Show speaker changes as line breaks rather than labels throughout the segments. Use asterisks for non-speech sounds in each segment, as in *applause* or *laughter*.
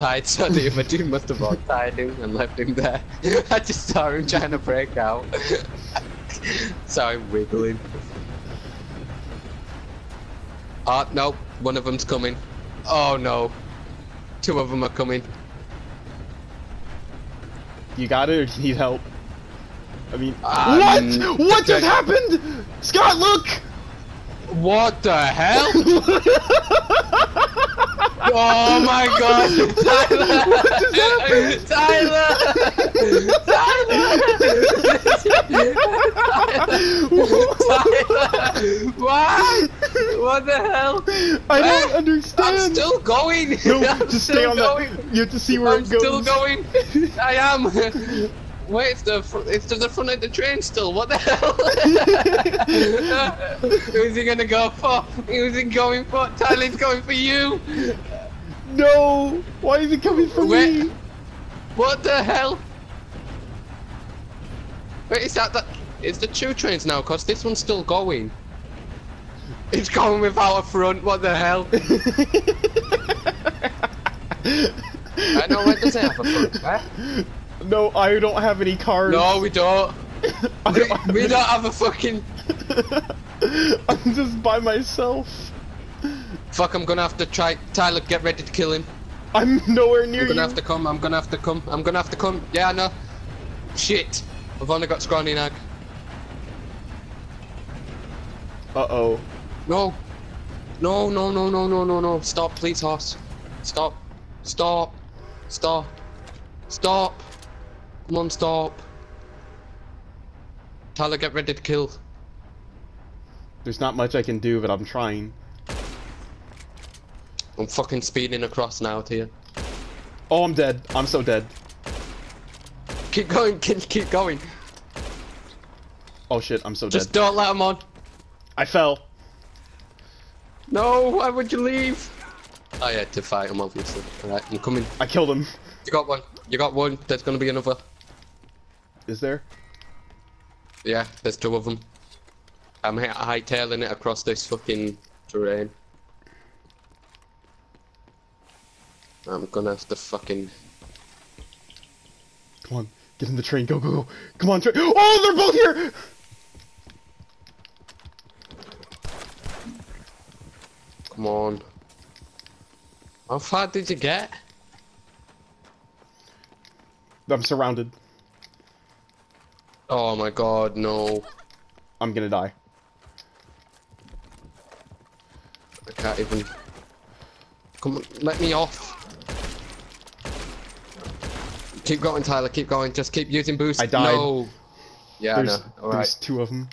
tied, so the *laughs* other dude must have untied him and left him there. *laughs* I just saw him trying to break out. *laughs* saw him wiggling. Oh, no, one of them's coming. Oh no. Two of them are coming.
You got it, or do you need help? I mean,
Um,
what? What just happened? Scott, look!
What the hell? Oh my god! Tyler! Tyler! Tyler! Tyler! What? What the hell?
I don't
Eh?
understand.
I'm still going!
no, *laughs*
I'm
just stay
still
on
going.
that. You have to see where
I'm
it goes.
still going. I am. Wait, it's the it's to the front of the train still. What the hell? *laughs* *laughs* Who's he gonna go for? Who's he going for? Tyler's going for you.
No! Why is it coming for
Wait.
me?
What the hell? Wait, is that the? It's the two trains now, cause this one's still going. It's going without a front. What the hell? *laughs* I know where does it have a front? eh?
no, I don't have any cars.
No, we don't. *laughs* We,
don't have
we don't have a fucking. *laughs*
I'm just by myself.
Fuck, I'm gonna have to try. Tyler, get ready to kill him.
I'm nowhere near
I'm gonna
you.
have to come. I'm gonna have to come. I'm gonna have to come. Yeah, I know. Shit. I've only got scrawny nag.
Uh oh.
No. No, no, no, no, no, no, no. Stop, please, horse. Stop. Stop. Stop. Stop. Come on, stop. Tyler, get ready to kill.
There's not much I can do, but I'm trying.
I'm fucking speeding across now to you.
Oh, I'm dead. I'm so dead.
Keep going, *laughs* keep, keep going.
Oh shit, I'm so
Just
dead.
Just don't let him on.
I fell.
No, why would you leave? I had to fight him, obviously. Alright, I'm coming.
I killed him.
You got one. You got one. There's gonna be another.
Is there?
Yeah, there's two of them. I'm hightailing it across this fucking terrain. I'm gonna have to fucking.
Come on, get in the train. Go, go, go. Come on, train. Oh, they're both here.
Come on. How far did you get?
I'm surrounded.
Oh my god, no.
I'm gonna die.
I can't even. Come on, let me off. Keep going, Tyler. Keep going. Just keep using boost.
I died.
No. Yeah,
There's,
I know. All
there's
right.
two of them.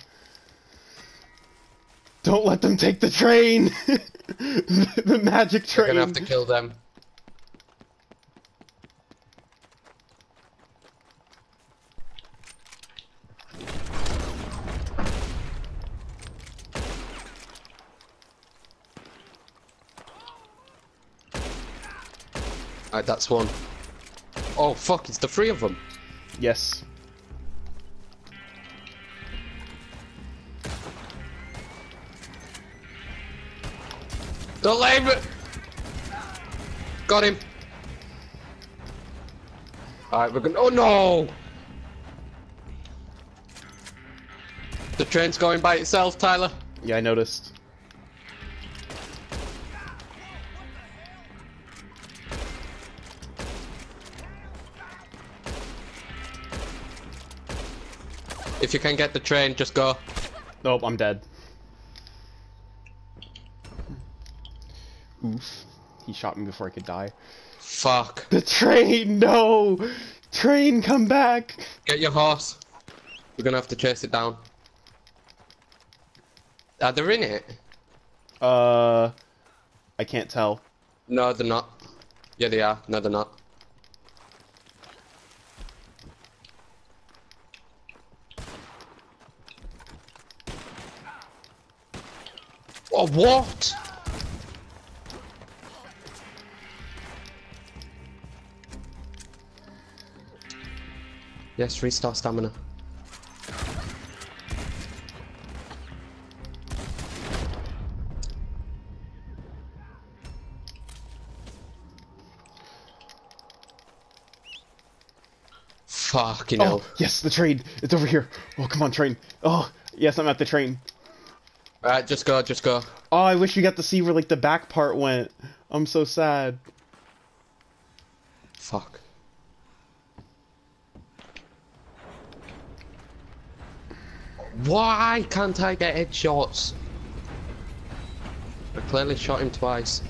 Don't let them take the train. the, *laughs* the magic
We're gonna have to kill them. Alright, that's one. Oh fuck, it's the three of them.
Yes.
Don't let him. Got him. Alright, we're gonna. Oh no! The train's going by itself, Tyler.
Yeah, I noticed.
If you can get the train, just go.
Nope, I'm dead. Oof. He shot me before I could die.
Fuck.
The train, no! Train, come back!
Get your horse. We're gonna have to chase it down. Are they in it?
Uh, I can't tell.
No, they're not. Yeah, they are. No, they're not. Oh, what? Yes, restart stamina. Fucking
oh,
hell.
Yes, the train. It's over here. Oh, come on, train. Oh, yes, I'm at the train.
Alright, just go, just go.
Oh, I wish we got to see where like the back part went. I'm so sad.
Fuck. Why can't I get headshots? I clearly shot him twice.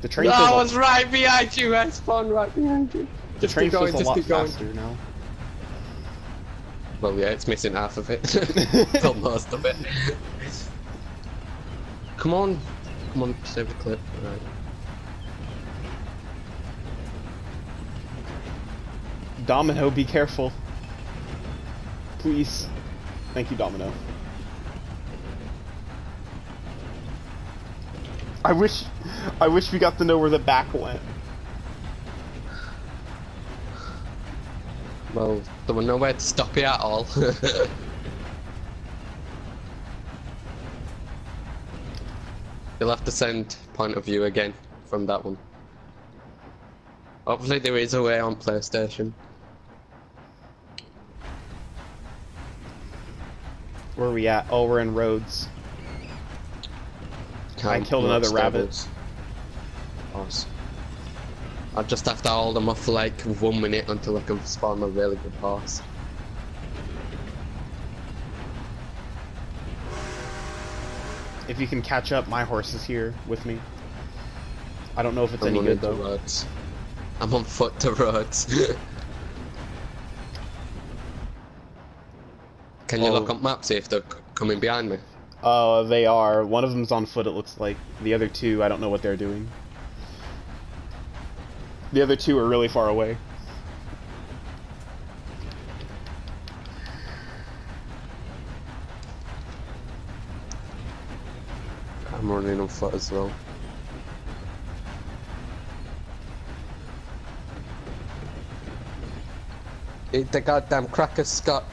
The train
No, I was right behind you. I spawned right behind you.
the
Just
train
keep going, just keep going.
faster now.
Well, yeah, it's missing half of it. *laughs* Well, most of it. Come on. Come on, save the clip. Right.
Domino, be careful. Please. Thank you, Domino. I wish, I wish we got to know where the back went.
Well, there was nowhere to stop it at all. *laughs* You'll have to send point of view again from that one. Hopefully there is a way on PlayStation.
Where are we at? Oh, we're in Rhodes. I killed another rabbit.
Nice. I just have to hold them off for like one minute until I can spawn a really good horse.
If you can catch up, my horse is here with me. I don't know if it's
I'm
any good though.
Rhodes. I'm on foot to Rhodes. *laughs* Can you
Oh.
look up maps see if they're coming behind me?
Uh, they are. One of them's on foot, it looks like. The other two, I don't know what they're doing. The other two are really far away.
I'm running on foot as well. It, the goddamn crackers got